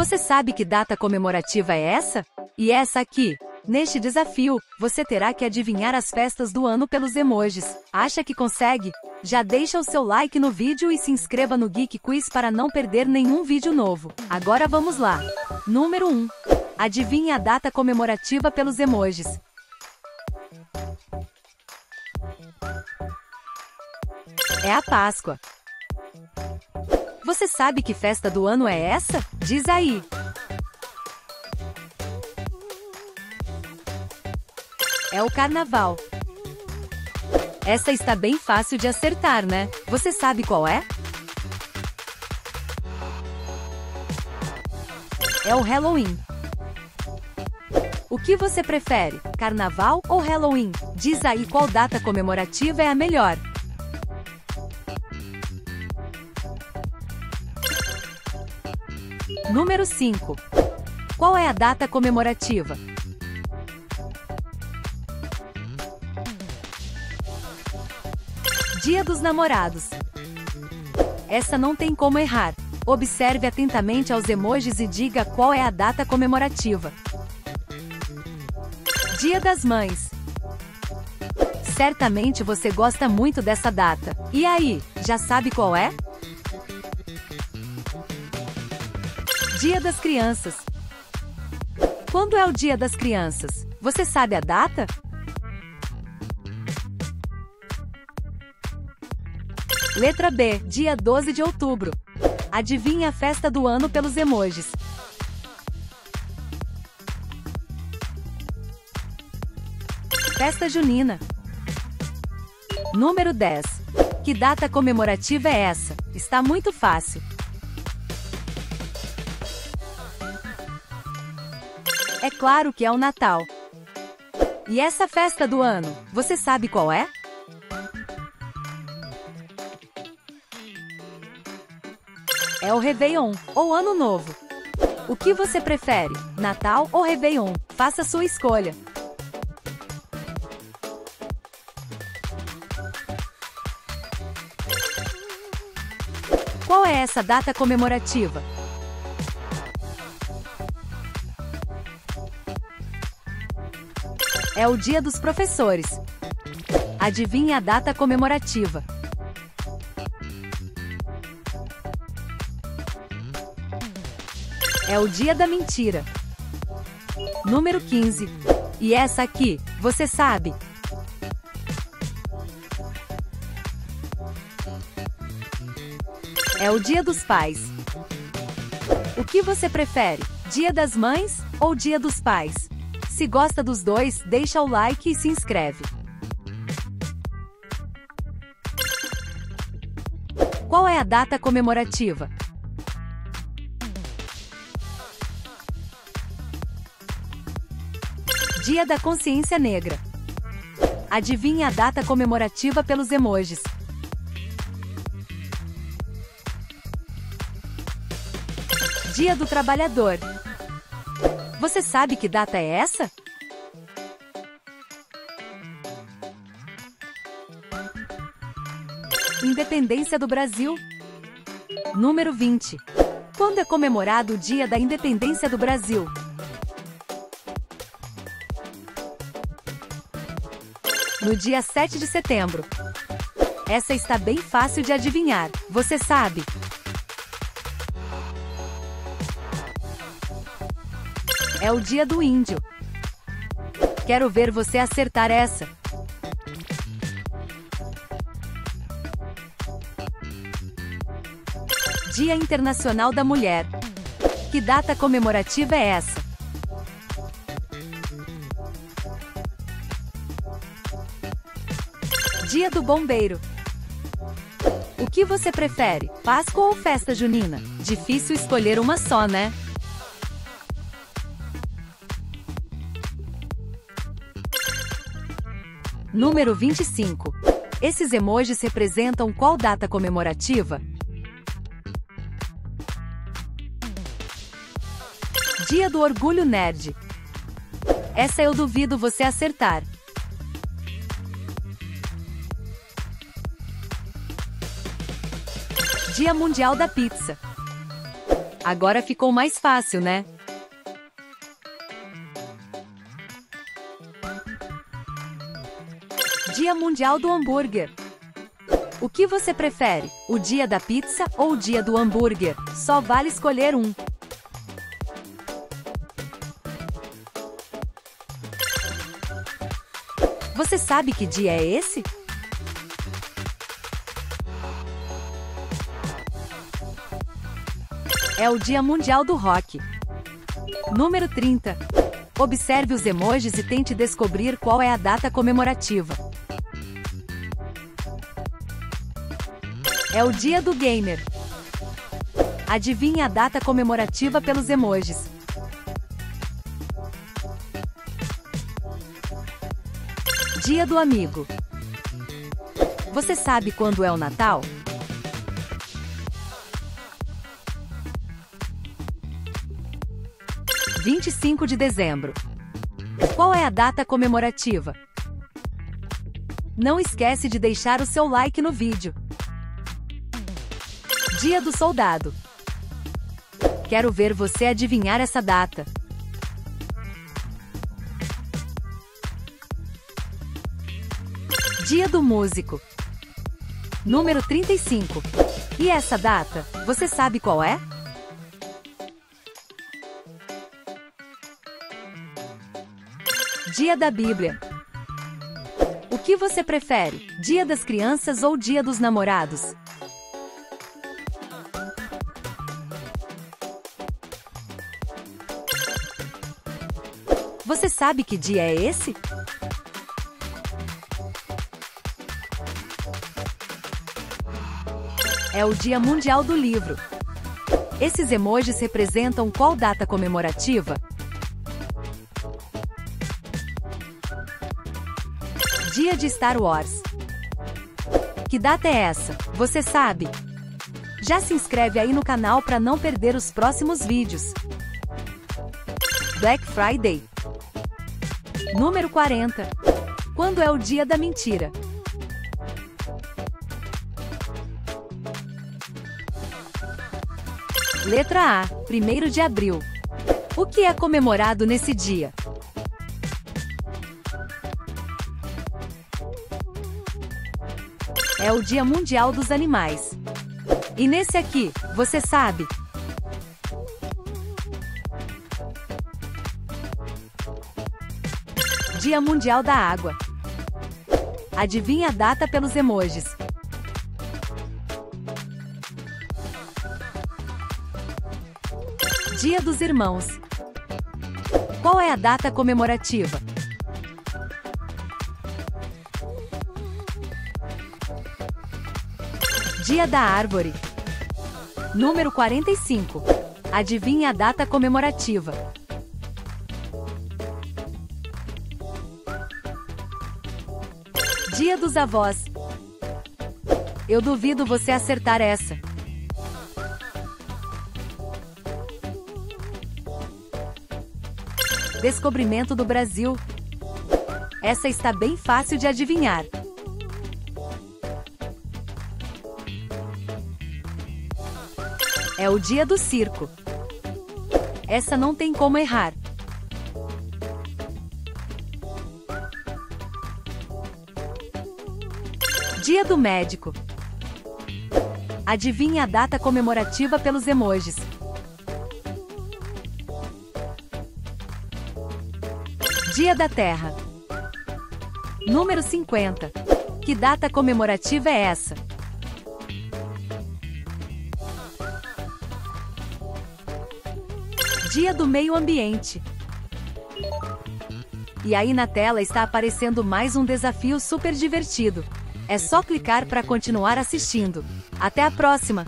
Você sabe que data comemorativa é essa? E essa aqui? Neste desafio, você terá que adivinhar as festas do ano pelos emojis. Acha que consegue? Já deixa o seu like no vídeo e se inscreva no Geek Quiz para não perder nenhum vídeo novo. Agora vamos lá. Número 1. Adivinhe a data comemorativa pelos emojis. É a Páscoa. Você sabe que festa do ano é essa? Diz aí. É o Carnaval. Essa está bem fácil de acertar, né? Você sabe qual é? É o Halloween. O que você prefere, Carnaval ou Halloween? Diz aí qual data comemorativa é a melhor. Número 5. Qual é a data comemorativa? Dia dos Namorados. Essa não tem como errar. Observe atentamente aos emojis e diga qual é a data comemorativa. Dia das Mães. Certamente você gosta muito dessa data. E aí, já sabe qual é? Dia das Crianças. Quando é o Dia das Crianças? Você sabe a data? Letra B, dia 12 de outubro. Adivinhe a festa do ano pelos emojis. Festa Junina. Número 10. Que data comemorativa é essa? Está muito fácil. Claro que é o Natal. E essa festa do ano, você sabe qual é? É o Réveillon, ou Ano Novo. O que você prefere, Natal ou Réveillon? Faça sua escolha. Qual é essa data comemorativa? É o Dia dos Professores. Adivinhe a data comemorativa. É o Dia da Mentira. Número 15. E essa aqui, você sabe? É o Dia dos Pais. O que você prefere? Dia das Mães ou Dia dos Pais? Se gosta dos dois, deixa o like e se inscreve. Qual é a data comemorativa? Dia da Consciência Negra. Adivinhe a data comemorativa pelos emojis. Dia do Trabalhador. Você sabe que data é essa? Independência do Brasil. Número 20. Quando é comemorado o Dia da Independência do Brasil? No dia 7 de setembro. Essa está bem fácil de adivinhar, você sabe? É o dia do índio. Quero ver você acertar essa. Dia Internacional da Mulher. Que data comemorativa é essa? Dia do Bombeiro. O que você prefere, Páscoa ou festa junina? Difícil escolher uma só, né? Número 25. Esses emojis representam qual data comemorativa? Dia do Orgulho Nerd. Essa eu duvido você acertar. Dia Mundial da Pizza. Agora ficou mais fácil, né? Dia Mundial do Hambúrguer. O que você prefere? O dia da pizza ou o dia do hambúrguer? Só vale escolher um. Você sabe que dia é esse? É o Dia Mundial do Rock. Número 30. Observe os emojis e tente descobrir qual é a data comemorativa. É o Dia do Gamer. Adivinhe a data comemorativa pelos emojis. Dia do Amigo. Você sabe quando é o Natal? Vinte e cinco de dezembro. Qual é a data comemorativa? Não esquece de deixar o seu like no vídeo. Dia do Soldado. Quero ver você adivinhar essa data. Dia do Músico. Número 35. E essa data, você sabe qual é? Dia da Bíblia. O que você prefere, Dia das Crianças ou Dia dos Namorados? Você sabe que dia é esse? É o Dia Mundial do Livro. Esses emojis representam qual data comemorativa? Dia de Star Wars. Que data é essa? Você sabe? Já se inscreve aí no canal para não perder os próximos vídeos. Black Friday. Número 40. Quando é o dia da mentira? Letra A, 1 de abril. O que é comemorado nesse dia? É o Dia Mundial dos Animais. E nesse aqui, você sabe? Dia Mundial da Água. Adivinha a data pelos emojis. Dia dos Irmãos. Qual é a data comemorativa? Dia da Árvore. Número 45. Adivinhe a data comemorativa. Dia dos Avós. Eu duvido você acertar essa. Descobrimento do Brasil. Essa está bem fácil de adivinhar. É o dia do circo. Essa não tem como errar. Dia do médico. Adivinhe a data comemorativa pelos emojis. Dia da Terra. Número 50. Que data comemorativa é essa? Dia do Meio Ambiente. E aí na tela está aparecendo mais um desafio super divertido. É só clicar para continuar assistindo. Até a próxima!